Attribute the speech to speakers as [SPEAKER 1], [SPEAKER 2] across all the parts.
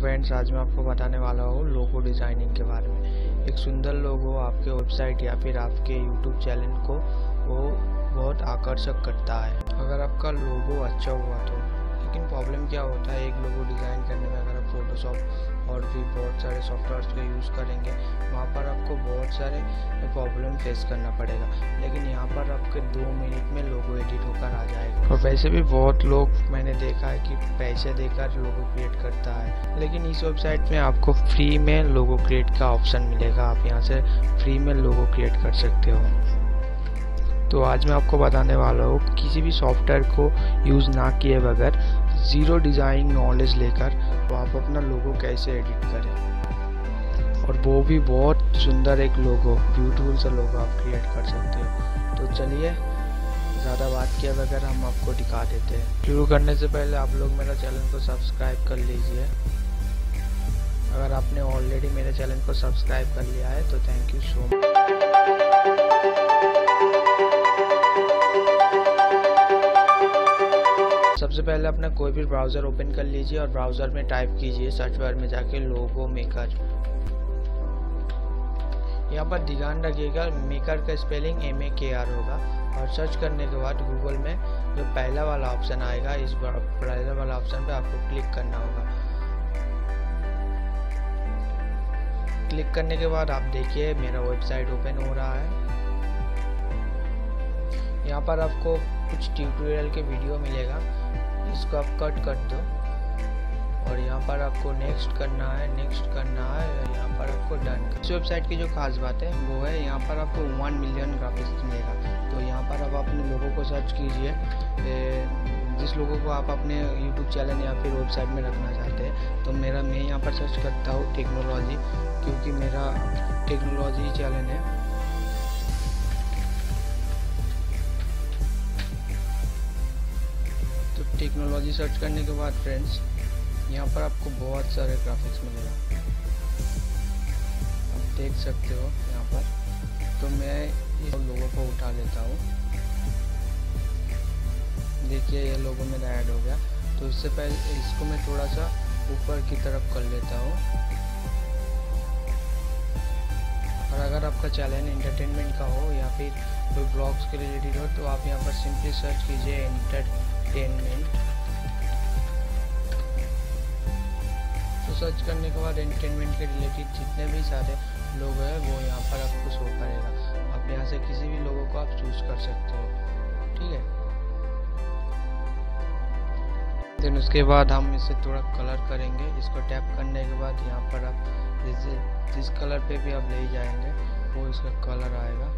[SPEAKER 1] Friends आज मैं आपको बताने वाला हूँ लोगो डिज़ाइनिंग के बारे में। एक सुंदर लोगो आपके वेबसाइट या फिर आपके यूट्यूब चैनल को वो बहुत आकर्षक करता है। अगर आपका लोगो अच्छा हुआ तो। लेकिन प्रॉब्लम क्या होता है एक लोगो डिज़ाइन करने में? अगर आप फोटोशॉप और भी बहुत सारे सॉफ्टवेयर का यूज़ करेंगे। वहाँ पर आपको बहुत सारे प्रॉब्लम फेस करना पड़ेगा। लेकिन यहाँ पर आपके दो मिनट में लोगो एडिट होकर आ जाएगा। और वैसे भी बहुत लोग मैंने देखा है कि पैसे देकर लोगो क्रिएट करता है। लेकिन इस वेबसाइट में आपको फ्री में लोगो क्रिएट का ऑप्शन मिलेगा। आप यहाँ से फ्री में लोगो क्रिएट कर सकते हो। तो आज मैं आपको बताने वाला हूँ, किसी भी सॉफ्टवेयर को यूज़ ना किए बगैर ज़ीरो डिज़ाइन नॉलेज लेकर तो आप अपना लोगो कैसे एडिट करें। और वो भी बहुत सुंदर एक लोगो ब्यूटीफुल सा लोगो आप क्रिएट कर सकते हो। तो चलिए, ज़्यादा बात किया बगैर हम आपको दिखा देते हैं। शुरू करने से पहले आप लोग मेरा चैनल को सब्सक्राइब कर लीजिए। अगर आपने ऑलरेडी मेरे चैनल को सब्सक्राइब कर लिया है तो थैंक यू सो मच सबसे पहले अपना कोई भी ब्राउज़र ओपन कर लीजिए और ब्राउज़र में टाइप कीजिए सर्च बार में जाके लोगो मेकर यहाँ पर ध्यान रखिएगा मेकर का स्पेलिंग एम ए के आर होगा और सर्च करने के बाद गूगल में जो पहला वाला ऑप्शन आएगा, इस पहला वाला ऑप्शन पे आपको क्लिक करना होगा। क्लिक करने के बाद आप देखिए, मेरा वेबसाइट ओपन हो रहा है। यहाँ पर आपको कुछ ट्यूटोरियल के वीडियो मिलेगा। इसको आप कट कर दो। और यहाँ पर आपको नेक्स्ट करना है नेक्स्ट करना है यहाँ पर आपको डन इस वेबसाइट की जो खास बात है, वो है यहाँ पर आपको वन मिलियन ग्राफिक्स मिलेगा। तो यहाँ पर आप अपने लोगों को सर्च कीजिए। जिस लोगों को आप अपने यूट्यूब चैनल या फिर वेबसाइट में रखना चाहते हैं तो मेरा, मैं यहाँ पर सर्च करता हूँ टेक्नोलॉजी क्योंकि मेरा टेक्नोलॉजी चैनल है। टेक्नोलॉजी सर्च करने के बाद फ्रेंड्स यहाँ पर आपको बहुत सारे ग्राफिक्स मिलेगा। आप देख सकते हो यहाँ पर। तो मैं इस लोगों को उठा लेता हूँ। देखिए, ये लोगों मेरा ऐड हो गया। तो इससे पहले, इसको मैं थोड़ा सा ऊपर की तरफ़ कर लेता हूँ। और अगर आपका चैनल इंटरटेनमेंट का हो या फिर कोई ब्लॉग्स के रिलेटेड हो तो आप यहाँ पर सिंपली सर्च कीजिए एंटरटेनमेंट सर्च करने के बाद एंटरटेनमेंट के रिलेटेड जितने भी सारे लोग हैं, वो यहाँ पर आपको शो करेगा। आप यहाँ से किसी भी लोगों को आप चूज़ कर सकते हो। ठीक है? देन उसके बाद हम इसे थोड़ा कलर करेंगे। इसको टैप करने के बाद यहाँ पर आप जैसे, जिस कलर पे भी आप ले जाएँगे, वो इसका कलर आएगा।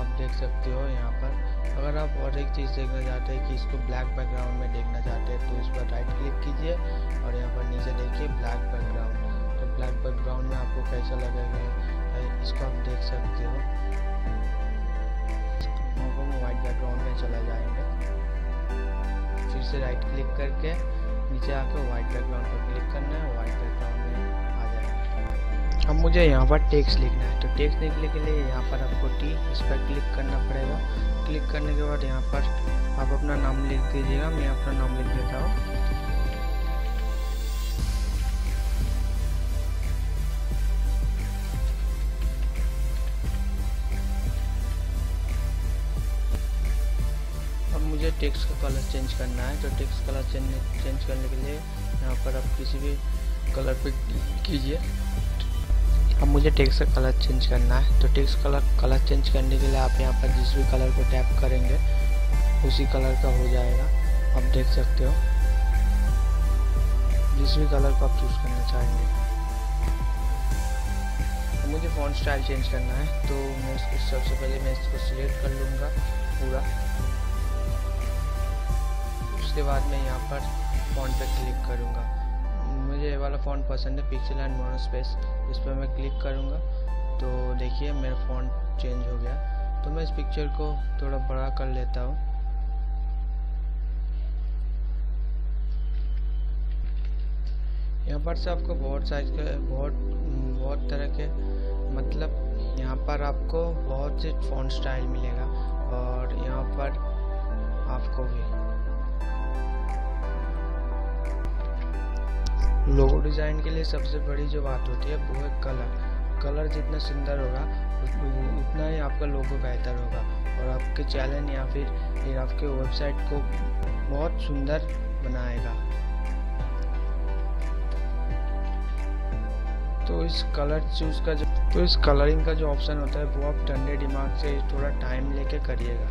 [SPEAKER 1] आप देख सकते हो यहाँ पर। अगर आप और एक चीज़ देखना चाहते हैं कि इसको ब्लैक बैकग्राउंड में देखना चाहते हैं तो इस पर राइट क्लिक कीजिए। नीचे ब्लैक बैकग्राउंड तो ब्लैक बैकग्राउंड में आपको कैसा लगेगा? इसको आप देख सकते हो। वाइट बैकग्राउंड में चला जाएँगे। फिर से राइट क्लिक करके नीचे आके वाइट बैकग्राउंड पर क्लिक करना है वाइट बैकग्राउंड में आ जाएगा। अब मुझे यहाँ पर टेक्स्ट लिखना है। तो टेक्स्ट लिखने के लिए यहाँ पर आपको टी इस पर क्लिक करना पड़ेगा। क्लिक करने के बाद यहाँ पर आप अपना नाम लिख दीजिएगा। मैं अपना नाम लिख देता हूँ। टेक्स्ट का कलर चेंज करना है तो टेक्स्ट कलर चेंज चेंज करने के लिए यहाँ पर आप किसी भी कलर पे कीजिए। अब मुझे टेक्स्ट का कलर चेंज करना है तो टेक्स्ट कलर कलर चेंज करने के लिए आप यहाँ पर जिस भी कलर को टैप करेंगे, उसी कलर का हो जाएगा। आप देख सकते हो। जिस भी कलर को आप चूज़ करना चाहेंगे। तो मुझे फ़ॉन्ट स्टाइल चेंज करना है तो मैं इसको सबसे पहले मैं इसको सिलेक्ट कर लूँगा पूरा। उसके बाद मैं यहाँ पर फ़ॉन्ट पे क्लिक करूँगा। मुझे ये वाला फ़ॉन्ट पसंद है पिक्सल एंड मोनो स्पेस इस पर मैं क्लिक करूँगा। तो देखिए, मेरा फ़ॉन्ट चेंज हो गया। तो मैं इस पिक्चर को थोड़ा बड़ा कर लेता हूँ। यहाँ पर से आपको बहुत साइज़ के, बहुत बहुत तरह के मतलब यहाँ पर आपको बहुत से फ़ॉन्ट स्टाइल मिलेगा। और यहाँ पर आपको भी। लोगो डिज़ाइन के लिए सबसे बड़ी जो बात होती है, वो है कलर। कलर जितना सुंदर होगा, उतना ही आपका लोगो बेहतर होगा। और आपके चैनल या फिर आपके वेबसाइट को बहुत सुंदर बनाएगा। तो इस कलर चूज़ का जो तो इस कलरिंग का जो ऑप्शन होता है, वो आप ठंडे दिमाग से थोड़ा टाइम लेके करिएगा।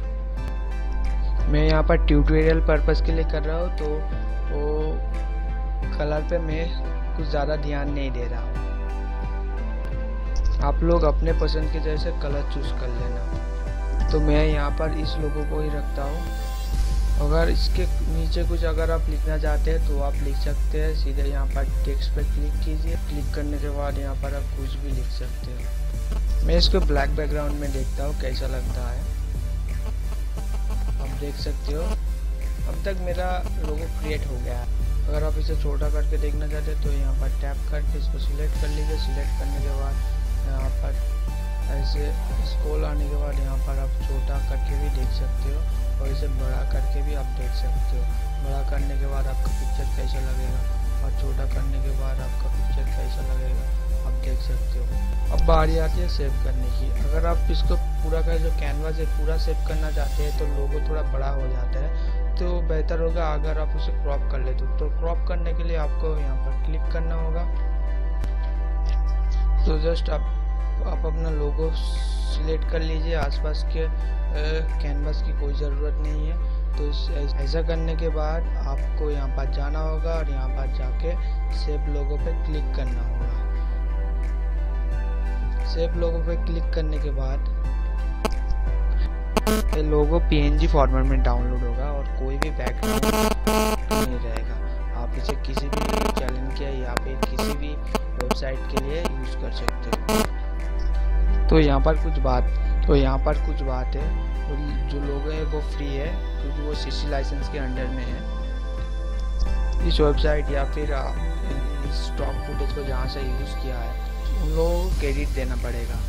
[SPEAKER 1] मैं यहाँ पर ट्यूटोरियल पर्पज़ के लिए कर रहा हूँ तो वो कलर पे मैं कुछ ज़्यादा ध्यान नहीं दे रहा आप लोग अपने पसंद के जैसे कलर चूज़ कर लेना। तो मैं यहाँ पर इस लोगों को ही रखता हूँ। अगर इसके नीचे कुछ अगर आप लिखना चाहते हैं तो आप लिख सकते हैं। सीधे यहाँ पर टेक्स्ट पर क्लिक कीजिए। क्लिक करने के बाद यहाँ पर आप कुछ भी लिख सकते हो। मैं इसको ब्लैक बैकग्राउंड में देखता हूँ, कैसा लगता है। आप देख सकते हो। अब तक मेरा लोगो क्रिएट हो गया है। अगर आप इसे छोटा करके देखना चाहते हैं तो यहाँ पर टैप करके इसको सिलेक्ट कर लीजिए। सिलेक्ट करने के बाद यहाँ पर ऐसे स्कोल आने के बाद यहाँ पर आप छोटा करके भी देख सकते हो और इसे बड़ा करके भी आप देख सकते हो। बड़ा करने के बाद आपका पिक्चर कैसा लगेगा और छोटा करने के बाद आपका पिक्चर कैसा लगेगा, आप देख सकते हो। अब बारी आती है सेव करने की। अगर आप इसको पूरा का जो कैनवास है, पूरा सेव करना चाहते हैं तो लोगो थोड़ा बड़ा हो जाता है। तो बेहतर होगा अगर आप उसे क्रॉप कर लेते तो क्रॉप करने के लिए आपको यहाँ पर क्लिक करना होगा। तो जस्ट आप आप अपना लोगो सिलेक्ट कर लीजिए। आसपास के कैनवास की कोई ज़रूरत नहीं है। तो ऐसा करने के बाद आपको यहाँ पर जाना होगा और यहाँ पर जाके सेव लोगो पे क्लिक करना होगा। सेव लोगो पे क्लिक करने के बाद ये लोगो पीएनजी फॉर्मेट में डाउनलोड होगा और कोई भी बैकग्राउंड नहीं रहेगा। आप इसे किसी भी चैलेंज के या फिर किसी भी वेबसाइट के लिए यूज़ कर सकते हो। तो यहाँ पर कुछ बात तो यहाँ पर कुछ बात है। तो जो लोग है वो फ्री है, क्योंकि वो सी लाइसेंस के अंडर में है। इस वेबसाइट या फिर इस स्टॉक फुटेज को जहाँ से यूज़ किया है, उन लोगों को क्रेडिट देना पड़ेगा।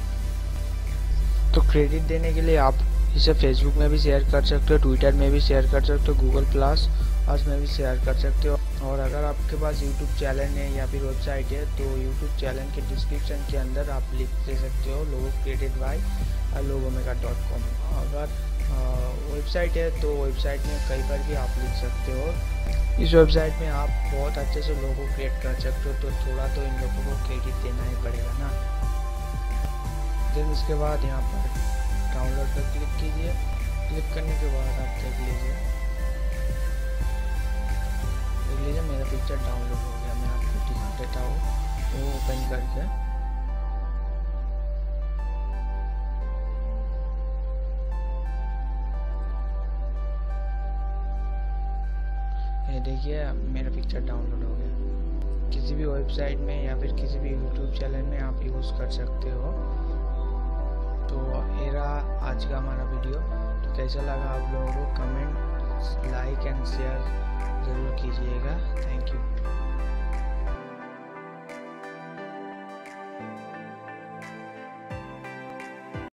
[SPEAKER 1] तो क्रेडिट देने के लिए आप इसे फेसबुक में भी शेयर कर सकते हो ट्विटर में भी शेयर कर सकते हो गूगल प्लस और में भी शेयर कर सकते हो। और अगर आपके पास यूट्यूब चैनल है या फिर वेबसाइट है तो यूट्यूब चैनल के डिस्क्रिप्शन के अंदर आप लिख दे सकते हो, logo created by Logomega dot com अगर वेबसाइट है तो वेबसाइट में कई बार भी आप लिख सकते हो। इस वेबसाइट में आप बहुत अच्छे से लोगो क्रिएट कर सकते हो तो थोड़ा तो इन लोगों को क्रेडिट देना ही पड़ेगा ना। देन उसके बाद यहाँ पर डाउनलोड पर क्लिक कीजिए। क्लिक करने के बाद आप देख लीजिए। देख लीजिए, मेरा पिक्चर डाउनलोड हो गया। मैं आपको देता हूँ। वो ओपन करके। ये देखिए मेरा पिक्चर डाउनलोड हो गया। किसी भी वेबसाइट में या फिर किसी भी यूट्यूब चैनल में आप यूज़ कर सकते हो। था आज का हमारा वीडियो। तो कैसा लगा आप लोगों को? कमेंट, लाइक एंड शेयर ज़रूर कीजिएगा। Thank you.